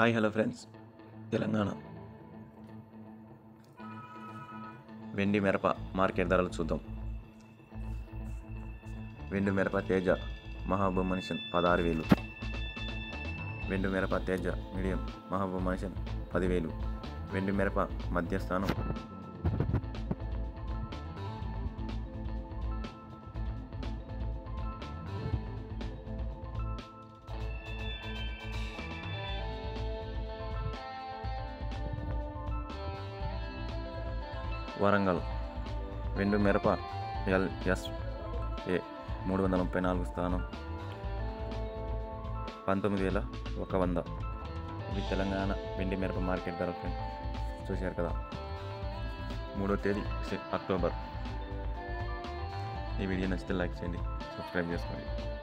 Hi hello friends. Telangana. వెండి మిరప market ధరలు చూద్దాం. వెండి మిరప తేజ మహాబూ మనిషన్ పదహారు వేలు. వెండి మిరప తేజ మీడియం మహాబూ మనిషన్ పదివేలు. వెండి మిరప మధ్యస్థానం వరంగల్. వెండు మిరప ఎల్ఎస్ఏ ఏ మూడు వందల ముప్పై నాలుగు స్థానం. పంతొమ్మిది వేల ఒక వంద. ఇది తెలంగాణ వెండి మిరప మార్కెట్ ధర చూశారు కదా. మూడో తేదీ అక్టోబర్. ఈ వీడియో నచ్చితే లైక్ చేయండి సబ్స్క్రైబ్ చేసుకోండి.